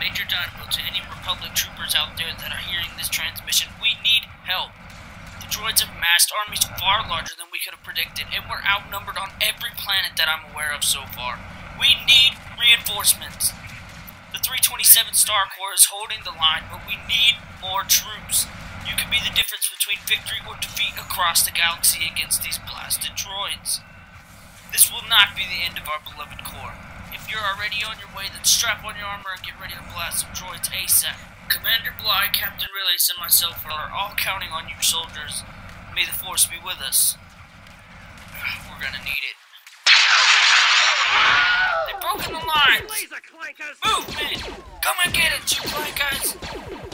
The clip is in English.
Major Donville to any Republic troopers out there that are hearing this transmission, we need help. The droids have massed armies far larger than we could have predicted, and we're outnumbered on every planet that I'm aware of so far. We need reinforcements. The 327 Star Corps is holding the line, but we need more troops. You can be the difference between victory or defeat across the galaxy against these blasted droids. This will not be the end of our beloved Corps. You're already on your way, then strap on your armor and get ready to blast some droids ASAP. Commander Bly, Captain Relays, and myself are all counting on you soldiers. May the Force be with us. We're gonna need it. They've broken the lines! Move, men! Come and get it, you clankers!